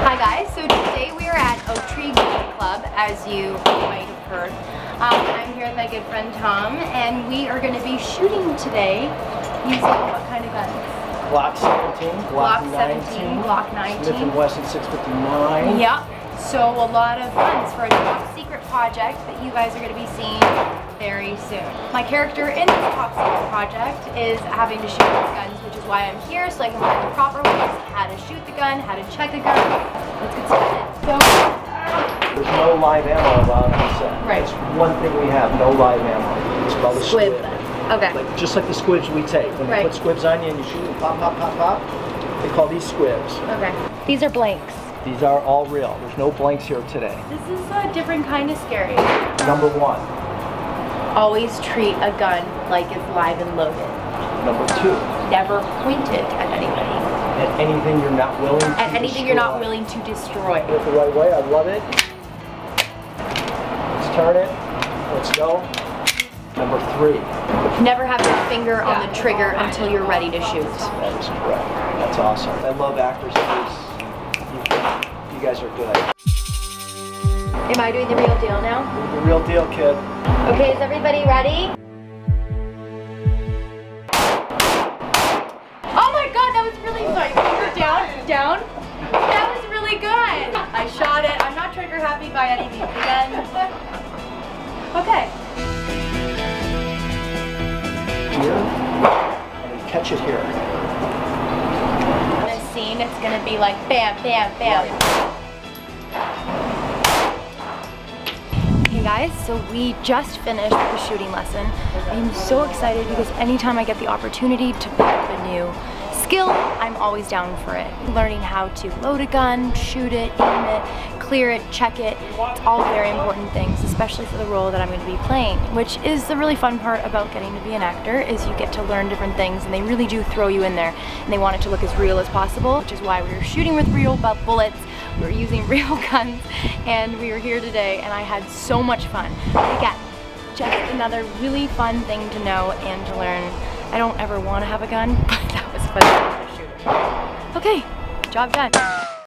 Hi guys, so today we are at Oak Tree Gun Club, as you might have heard. Um, I'm here with my good friend Tom, and we are going to be shooting today using what kind of guns? Glock 17, Glock, Glock 19, 17, Glock 19. Smith & Wesson 659. Yep. So a lot of guns for a top secret project that you guys are going to be seeing very soon. My character in this top secret project is having to shoot these guns, which is why I'm here, so I can learn the proper ways, to shoot the gun, how to check a gun. Let's get started. So, There's no live ammo allowed on set. Right. That's one thing we have, no live ammo. It's called a squib. squib. Okay. Like, just like the squibs we take. When Right. they put squibs on you and you shoot them, pop, pop, pop, pop, they call these squibs. Okay. These are blanks. These are all real. There's no blanks here today. This is a different kind of scary. Number one. Always treat a gun like it's live and loaded. Number two. Never point it at. At anything you're not willing to At anything you're not destroy. willing to destroy. Do it the right way. I love it. Let's turn it. Let's go. Number three. Never have your finger on the trigger until you're ready to shoot. That is correct. That's awesome. I love actors. You, you guys are good. Am I doing the real deal now? The real deal, kid. Okay, is everybody ready? I shot it. I'm not trigger happy by any means. Again. Okay. Here. And catch it here. This scene, it's gonna be like bam, bam, bam. Hey guys, so we just finished the shooting lesson. I'm so excited because anytime I get the opportunity to pick up a new skill, I'm always down for it. Learning how to load a gun, shoot it, aim it, clear it, check it, it's all very important things, especially for the role that I'm going to be playing, which is the really fun part about getting to be an actor is you get to learn different things and they really do throw you in there and they want it to look as real as possible, which is why we were shooting with real bu- bullets, we were using real guns, and we were here today and I had so much fun. But again, just another really fun thing to know and to learn. I don't ever want to have a gun, but that was fun to shoot. Okay, job done.